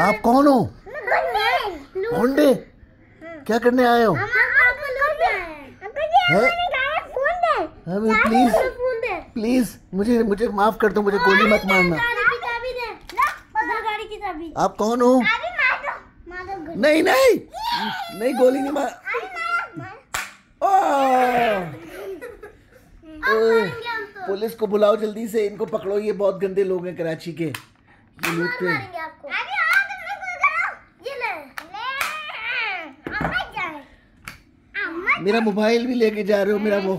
आप कौन हो? होंडे? क्या करने आए हो? है। प्लीज़ प्लीज़ मुझे मुझे माफ़ कर दो मुझे गोली मत मारना। आप कौन हो? नहीं नहीं। नहीं गोली नहीं मार! ओह! पुलिस को बुलाओ जल्दी से। इनको पकड़ो ये बहुत गंदे लोग हैं कराची के। ये लूटते हैं। मेरा मोबाइल भी लेके जा रहे हो मेरा वो।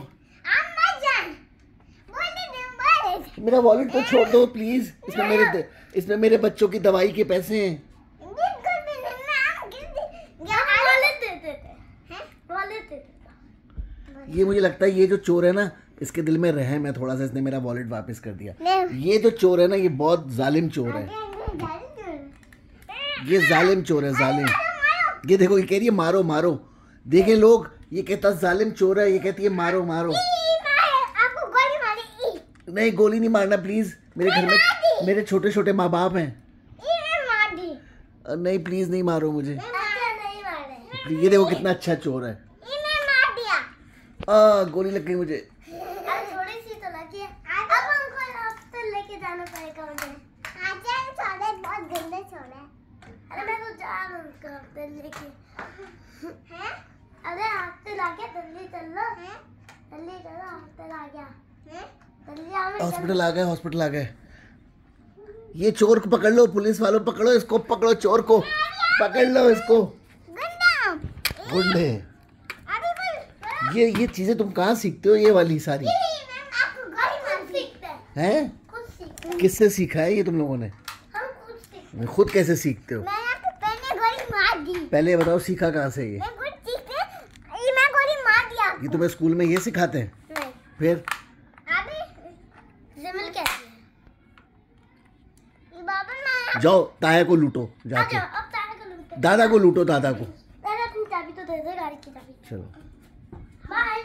मेरा वॉलेट तो छोड़ दो प्लीज़ इसमें मेरे इसमें मेरे बच्चों की दवाई के पैसे हैं। ये मुझे लगता है ये जो चोर है ना इसके दिल में रहम मैं थोड़ा सा इसने मेरा वॉलेट वापस कर दिया। ये जो चोर है ना ये बहुत जालिम चोर है। ये जालिम चोर है जालिम। ये देखो ये कह रही है मारो मारो। देखे लोग ये कहता जालिम चोर है ये कहती है मारो मारो। आपको गोली मारी नहीं गोली नहीं मारना प्लीज़ मेरे घर में मेरे छोटे छोटे माँ बाप हैं। मार दी। नहीं प्लीज़ नहीं मारो मुझे। नहीं ये देखो कितना अच्छा चोर है। मार दिया। आ, गोली लग गई मुझे। थोड़ी सी लगी अब हमको लेके जाना पड़ेगा मुझे। तो हूँ उसको हॉस्पिटल लेके हैं अरे हॉस्पिटल आ गया जल्दी चल लो हैं जल्दी चलो हॉस्पिटल आ गया हैं हॉस्पिटल आ गए हॉस्पिटल आ गए। ये चोर को पकड़ लो पुलिस वालों पकड़ो इसको पकड़ो चोर को। पकड़ लो इसको। गुंडे। ये ये चीज़ें तुम कहाँ सीखते हो ये वाली सारी? हैं? किससे सीखा है ये तुम लोगों ने? खुद कैसे सीखते हो? पहले ये बताओ सीखा कहाँ से ये? ये मैं गोली मार दिया। ये तुम्हें स्कूल में ये सिखाते हैं? नहीं। फिर? अभी जिमल कैसी ये बाबा मैं जाओ ताया को लूटो जाके। दादा को लूटो दादा को। दादा अपनी चाबी तो दे दे गाड़ी की चाबी। चलो। बाय